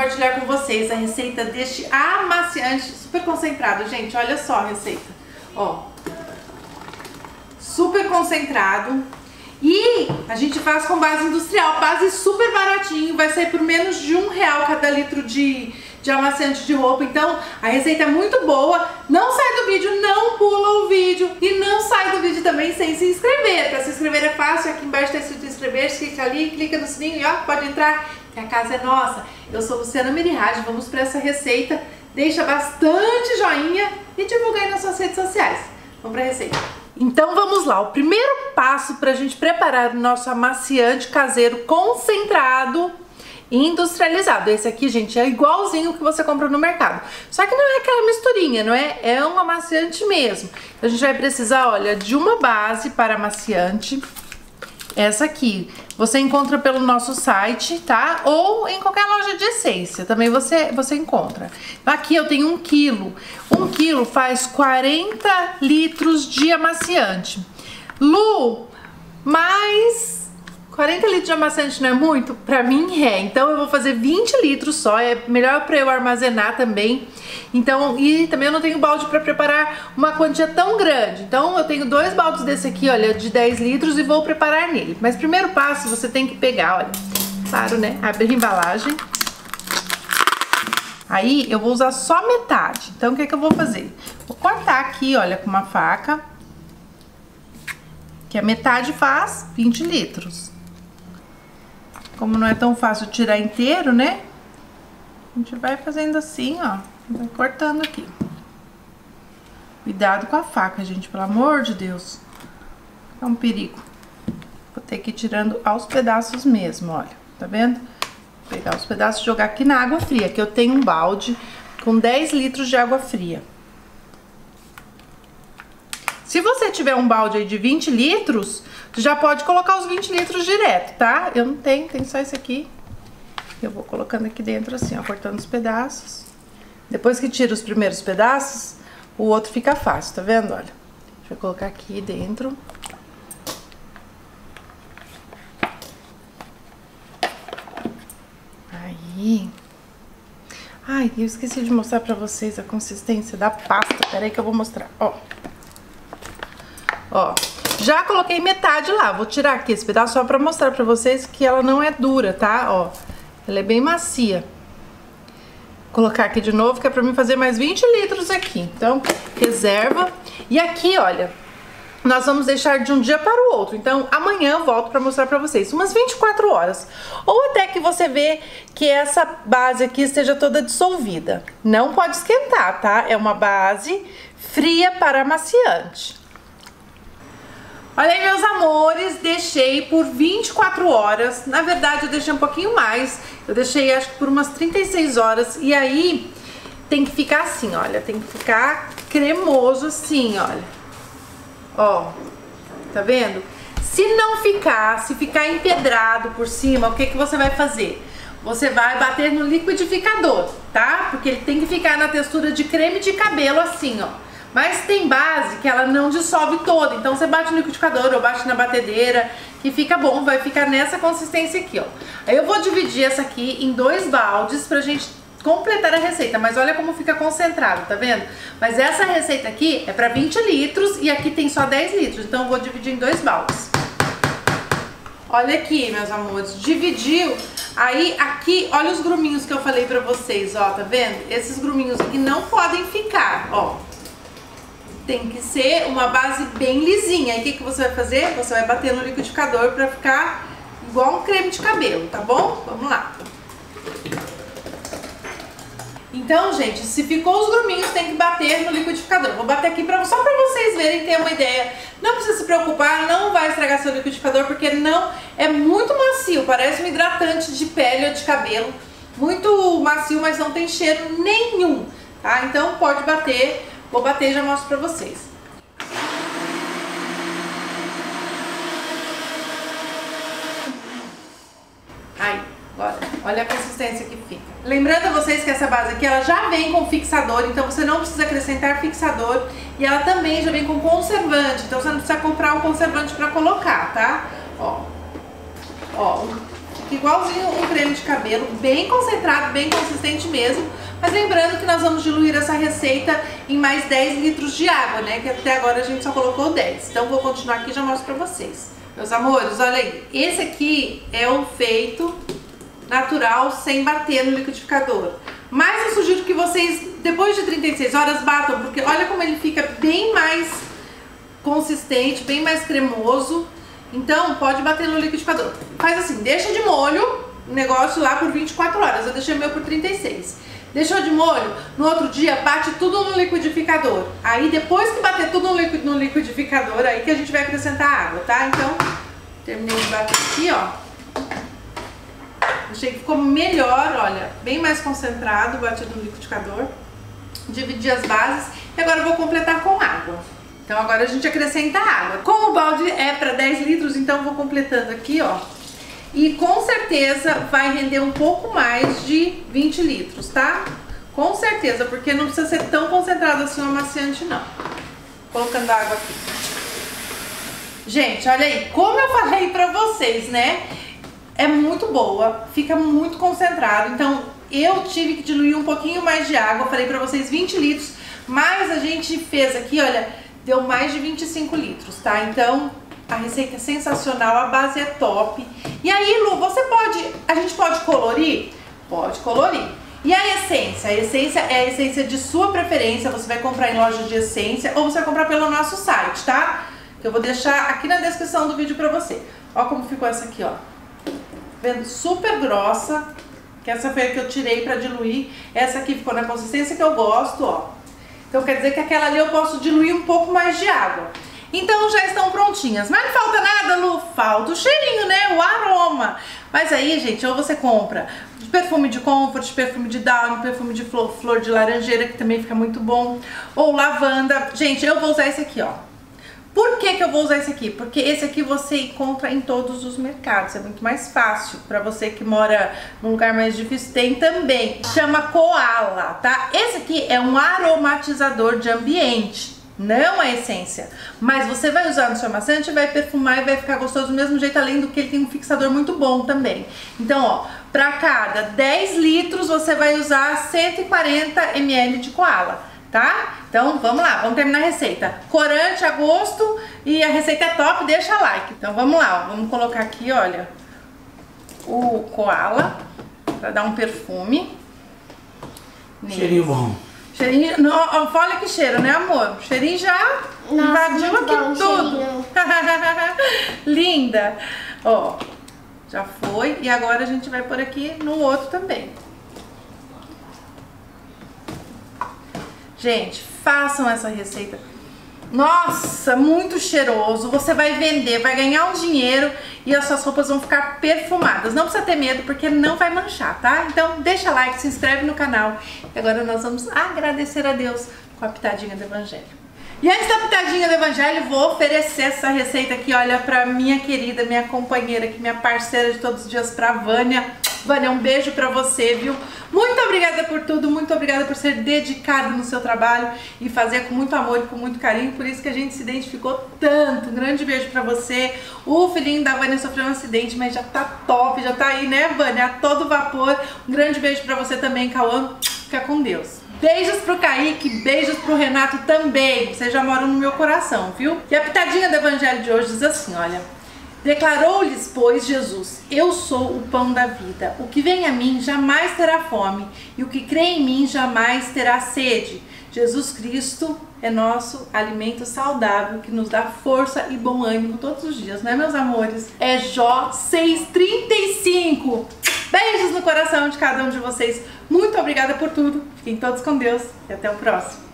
compartilhar com vocês a receita deste amaciante super concentrado. Gente, olha só a receita. Ó, super concentrado. E a gente faz com base industrial, base super baratinho, vai sair por menos de um real cada litro de, de amaciante de roupa. Então a receita é muito boa. Não sai do vídeo, não pula o vídeo e não sai do vídeo também sem se inscrever. Para se inscrever é fácil, aqui embaixo está escrito inscrever, clica ali, clica no sininho e ó, pode entrar, que a casa é nossa. Eu sou Luciana Mirihad, vamos para essa receita. Deixa bastante joinha e divulga aí nas suas redes sociais. Vamos para a receita. Então vamos lá, o primeiro passo para a gente preparar o nosso amaciante caseiro concentrado industrializado. Esse aqui, gente, é igualzinho que você compra no mercado. Só que não é aquela misturinha, não é? É um amaciante mesmo. A gente vai precisar, olha, de uma base para amaciante. Essa aqui você encontra pelo nosso site, tá? Ou em qualquer loja de essência, também você, você encontra. Aqui eu tenho um quilo. Um quilo faz 40 litros de amaciante. Lu, mais 40 litros de amaciante não é muito? Pra mim é. Então eu vou fazer 20 litros só. É melhor pra eu armazenar também. Então, e também eu não tenho balde pra preparar uma quantia tão grande. Então eu tenho dois baldes desse aqui, olha, de 10 litros e vou preparar nele. Mas primeiro passo, você tem que pegar, olha, claro, né? Abrir a embalagem. Aí eu vou usar só metade. Então o que é que eu vou fazer? Vou cortar aqui, olha, com uma faca. Que a metade faz 20 litros. Como não é tão fácil tirar inteiro, né? A gente vai fazendo assim, ó. Vai cortando aqui. Cuidado com a faca, gente, pelo amor de Deus. É um perigo. Vou ter que ir tirando aos pedaços mesmo, olha. Tá vendo? Vou pegar os pedaços e jogar aqui na água fria, que eu tenho um balde com 10 litros de água fria. Se você tiver um balde de 20 litros, já pode colocar os 20 litros direto, tá? Eu não tenho, tem só esse aqui. Eu vou colocando aqui dentro assim, ó, cortando os pedaços. Depois que tira os primeiros pedaços, o outro fica fácil, tá vendo? Olha, deixa eu colocar aqui dentro. Aí. Ai, eu esqueci de mostrar pra vocês a consistência da pasta. Pera aí que eu vou mostrar, ó. Ó, já coloquei metade lá, vou tirar aqui esse pedaço só pra mostrar pra vocês que ela não é dura, tá? Ó, ela é bem macia. Vou colocar aqui de novo, que é pra mim fazer mais 20 litros aqui. Então, reserva. E aqui, olha, nós vamos deixar de um dia para o outro. Então, amanhã eu volto para mostrar para vocês, umas 24 horas. Ou até que você vê que essa base aqui esteja toda dissolvida. Não pode esquentar, tá? É uma base fria para amaciante. Olha aí, meus amores, deixei por 24 horas. Na verdade, eu deixei um pouquinho mais. Eu deixei, acho que por umas 36 horas. E aí, tem que ficar assim, olha. Tem que ficar cremoso assim, olha. Ó, tá vendo? Se não ficar, se ficar empedrado por cima, o que, que você vai fazer? Você vai bater no liquidificador, tá? Porque ele tem que ficar na textura de creme de cabelo assim, ó. Mas tem base que ela não dissolve toda, então você bate no liquidificador ou bate na batedeira, que fica bom, vai ficar nessa consistência aqui, ó. Aí eu vou dividir essa aqui em dois baldes pra gente completar a receita, mas olha como fica concentrado, tá vendo? Mas essa receita aqui é pra 20 litros e aqui tem só 10 litros, então eu vou dividir em dois baldes. Olha aqui, meus amores, dividiu, aí aqui, olha os gruminhos que eu falei pra vocês, ó, tá vendo? Esses gruminhos aqui não podem ficar, ó tem que ser uma base bem lisinha. Aí o que, que você vai fazer? Você vai bater no liquidificador pra ficar igual um creme de cabelo, tá bom? Vamos lá. Então, gente, se ficou os gruminhos, tem que bater no liquidificador. Vou bater aqui pra, só pra vocês verem, ter uma ideia. Não precisa se preocupar, não vai estragar seu liquidificador, porque não é muito macio, parece um hidratante de pele ou de cabelo. Muito macio, mas não tem cheiro nenhum, tá? Então pode bater Vou bater e já mostro pra vocês. Aí, agora, olha a consistência que fica. Lembrando a vocês que essa base aqui, ela já vem com fixador, então você não precisa acrescentar fixador. E ela também já vem com conservante, então você não precisa comprar o conservante pra colocar, tá? Ó, ó, igualzinho um creme de cabelo, bem concentrado, bem consistente mesmo. Mas lembrando que nós vamos diluir essa receita em mais 10 litros de água, né? Que até agora a gente só colocou 10. Então vou continuar aqui e já mostro pra vocês. Meus amores, olha aí. Esse aqui é o feito natural sem bater no liquidificador. Mas eu sugiro que vocês, depois de 36 horas, batam, porque olha como ele fica bem mais consistente, bem mais cremoso. Então, pode bater no liquidificador. Faz assim, deixa de molho o negócio lá por 24 horas. Eu deixei meu por 36. Deixou de molho, no outro dia bate tudo no liquidificador. Aí depois que bater tudo no liquidificador, aí que a gente vai acrescentar água, tá? Então, terminei de bater aqui, ó. Achei que ficou melhor, olha, bem mais concentrado, batido no liquidificador. Dividi as bases e agora vou completar com água. Então agora a gente acrescenta água. Como o balde é para 10 litros, então vou completando aqui, ó. E com certeza vai render um pouco mais de 20 litros, tá? Com certeza, porque não precisa ser tão concentrado assim o amaciante, não. Colocando água aqui. Gente, olha aí, como eu falei pra vocês, né? é muito boa, fica muito concentrado. Então eu tive que diluir um pouquinho mais de água, falei pra vocês 20 litros, mas a gente fez aqui, olha, deu mais de 25 litros, tá? Então a receita é sensacional, a base é top. E aí, Lu, você pode, a gente pode colorir? Pode colorir. E a essência? A essência é a essência de sua preferência, você vai comprar em loja de essência ou você vai comprar pelo nosso site, tá? Que eu vou deixar aqui na descrição do vídeo pra você. Ó como ficou essa aqui, ó vendo super grossa, que essa foi a que eu tirei para diluir. Essa aqui ficou na consistência que eu gosto, ó. Então quer dizer que aquela ali eu posso diluir um pouco mais de água. Então já estão prontinhas. Mas não falta nada, Lu? Falta o cheirinho, né? O aroma. Mas aí, gente, ou você compra perfume de comfort, perfume de down, perfume de flor, flor de laranjeira, que também fica muito bom. Ou lavanda. Gente, eu vou usar esse aqui, ó. Por que, que eu vou usar esse aqui? Porque esse aqui você encontra em todos os mercados, é muito mais fácil para você que mora num lugar mais difícil. Tem também, chama Koala, tá? Esse aqui é um aromatizador de ambiente, não a essência. Mas você vai usar no seu amaciante, vai perfumar e vai ficar gostoso do mesmo jeito, além do que ele tem um fixador muito bom também. Então, ó, para cada 10 litros você vai usar 140 ml de Koala tá? Então vamos lá, vamos terminar a receita. Corante a gosto e a receita é top, deixa like. Então vamos lá, ó, vamos colocar aqui, olha, o koala para dar um perfume. Cheirinho bom. Cheirinho, não, olha que cheiro, né amor? Cheirinho já Nossa, invadiu aqui bom, tudo. Linda. Ó, já foi e agora a gente vai por aqui no outro também. Gente, façam essa receita. Nossa, muito cheiroso. Você vai vender, vai ganhar um dinheiro e as suas roupas vão ficar perfumadas. Não precisa ter medo porque não vai manchar, tá? Então deixa like, se inscreve no canal. E agora nós vamos agradecer a Deus com a pitadinha do Evangelho. E antes da pitadinha do evangelho, vou oferecer essa receita aqui, olha, pra minha querida, minha companheira, que minha parceira de todos os dias, pra Vânia. Vânia, um beijo pra você, viu? Muito obrigada por tudo, muito obrigada por ser dedicada no seu trabalho e fazer com muito amor e com muito carinho, por isso que a gente se identificou tanto. Um grande beijo pra você. O filhinho da Vânia sofreu um acidente, mas já tá top, já tá aí, né, Vânia? A todo vapor. Um grande beijo pra você também, Cauã. Fica com Deus. Beijos pro Kaique, beijos pro Renato também. Vocês já moram no meu coração, viu? E a pitadinha do evangelho de hoje diz assim, olha. Declarou-lhes, pois, Jesus: Eu sou o pão da vida. O que vem a mim jamais terá fome, e o que crê em mim jamais terá sede. Jesus Cristo é nosso alimento saudável que nos dá força e bom ânimo todos os dias, não é, meus amores? É Jó 6,35. Beijos no coração de cada um de vocês. Muito obrigada por tudo. Fiquem todos com Deus e até o próximo.